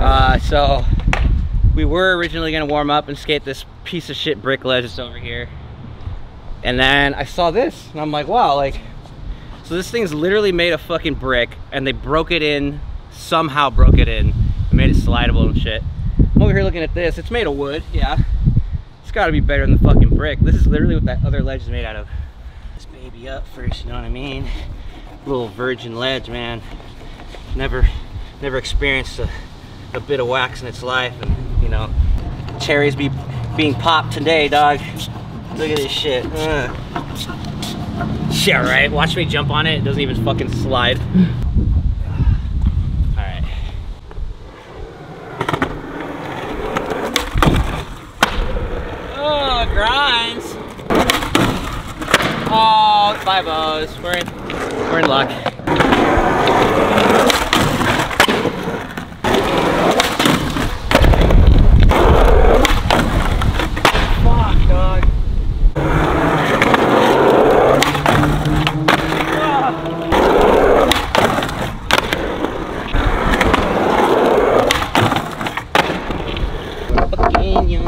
Uh, so we were originally gonna warm up and skate this piece of shit brick ledge that's over here. And then I saw this and I'm like, wow, like, so this thing's literally made of fucking brick and they broke it in, somehow broke it in and made it slidable and shit. I'm over here looking at this, it's made of wood, yeah. It's gotta be better than the fucking brick. This is literally what that other ledge is made out of. This baby up first, you know what I mean? Little virgin ledge, man. Never, never experienced a, a bit of wax in its life and, you know, cherries be being popped today, dog. Look at this shit. Ugh. Yeah, right? Watch me jump on it. It doesn't even fucking slide. Alright. Oh, grinds. Oh, five O's. We're in, we're in luck. Fuck, dog. Pequeño.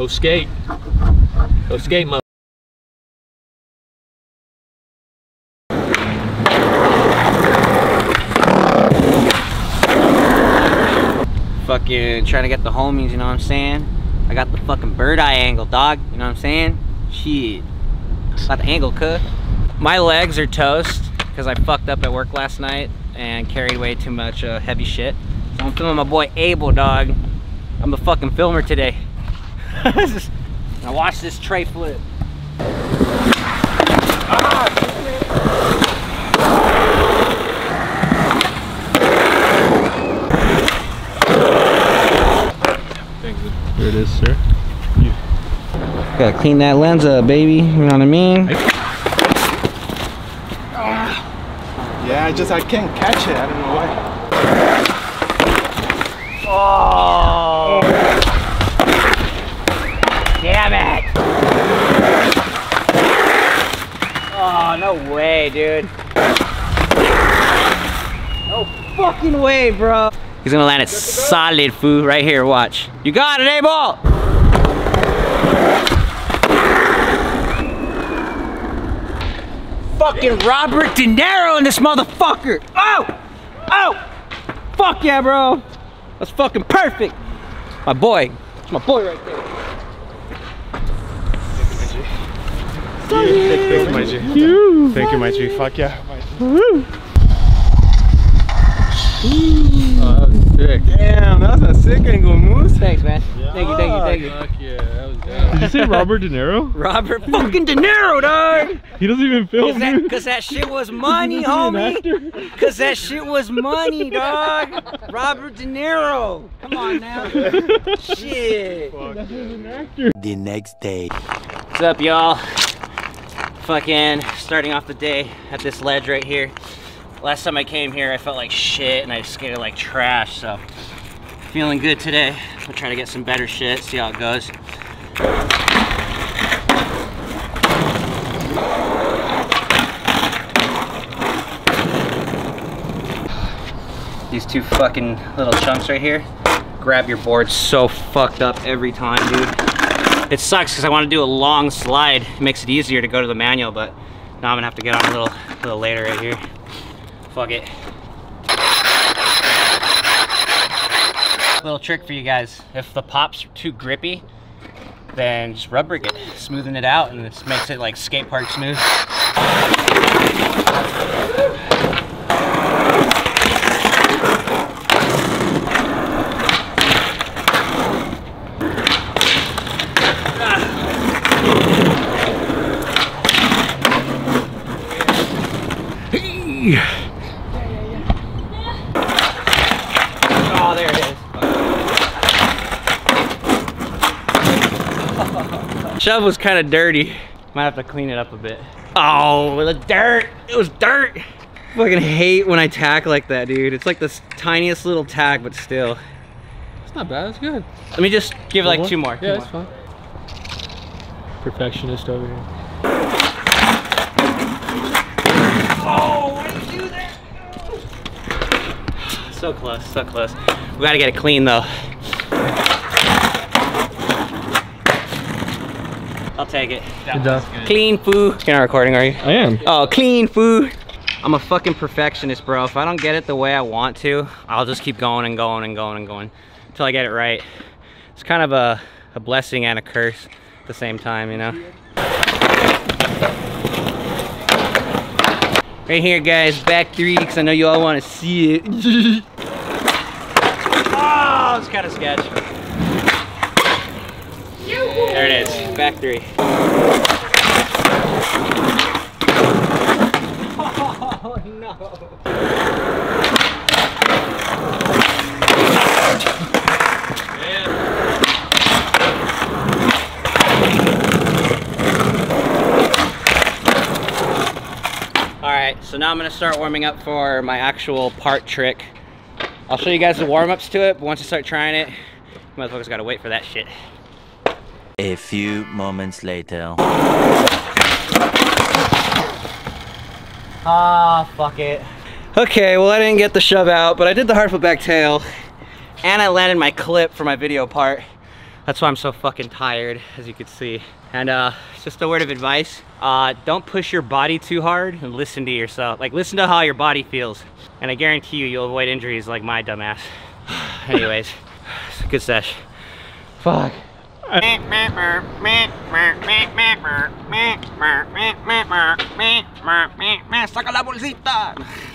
Go skate. Go skate, mother. Fucking trying to get the homies, you know what I'm saying? I got the fucking bird eye angle, dog. You know what I'm saying? Shit. Got the angle, cuh. My legs are toast because I fucked up at work last night and carried way too much uh, heavy shit. So I'm filming my boy Abel, dog. I'm the fucking filmer today. Now watch this tray flip. There it is, sir. Gotta clean that lens up, baby. You know what I mean? Yeah, I just I can't catch it. I don't know why. Oh! Damn it! Oh, no way, dude. No fucking way, bro. He's gonna land it solid, foo, right here. Watch. You got it, Abel! Fucking Robert De Niro in this motherfucker! Oh! Oh! Fuck yeah, bro! That's fucking perfect! My boy. It's my boy right there. Thank you, my G. Thank you, my G. Fuck yeah. Woo. Oh, that was sick. Damn, that was a sick angle, Moose. Thanks, man. Thank you, thank you, thank you. Fuck yeah, that was dope. Did you say Robert De Niro? Robert fucking De Niro, dog! He doesn't even film, Cause that, dude. Cause that shit was money, Is he an actor? homie. Cause that shit was money, dog. Robert De Niro. Come on now. shit. The next day. What's up, y'all? Fucking starting off the day at this ledge right here. Last time I came here, I felt like shit and I skated like trash, so feeling good today. I'll try to get some better shit, see how it goes. These two fucking little chunks right here, grab your board so fucked up every time, dude. It sucks because I want to do a long slide. It makes it easier to go to the manual, but now I'm gonna have to get on a little, a little later right here. Fuck it. Little trick for you guys. If the pops are too grippy, then just rubber it, smoothing it out, and this makes it like skate park smooth. Oh, there it is. Oh, Shove was kind of dirty. Might have to clean it up a bit. Oh, the dirt. It was dirt. Fucking hate when I tack like that, dude. It's like this tiniest little tack, but still. It's not bad, it's good. Let me just give like One two more? more. Yeah, two it's more. fine. Perfectionist over here. Oh, why did you do that? So close, so close. We gotta get it clean though. I'll take it. Good job. Clean food. You're not recording, are you? I am. Oh, clean food. I'm a fucking perfectionist, bro. If I don't get it the way I want to, I'll just keep going and going and going and going until I get it right. It's kind of a, a blessing and a curse at the same time, you know? Right here, guys, back three, because I know you all want to see it. oh, it's kind of sketch. There it is, back three. Oh no. All right, so now I'm gonna start warming up for my actual part trick. I'll show you guys the warm-ups to it, but once I start trying it, motherfuckers gotta wait for that shit. A few moments later. Ah, fuck it. Okay, well I didn't get the shove out, but I did the hard foot back tail. And I landed my clip for my video part. That's why I'm so fucking tired, as you can see. And uh, just a word of advice, uh, don't push your body too hard and listen to yourself. Like listen to how your body feels. And I guarantee you, you'll avoid injuries like my dumbass. Anyways, it's a good sesh. Fuck. Saca la bolsita.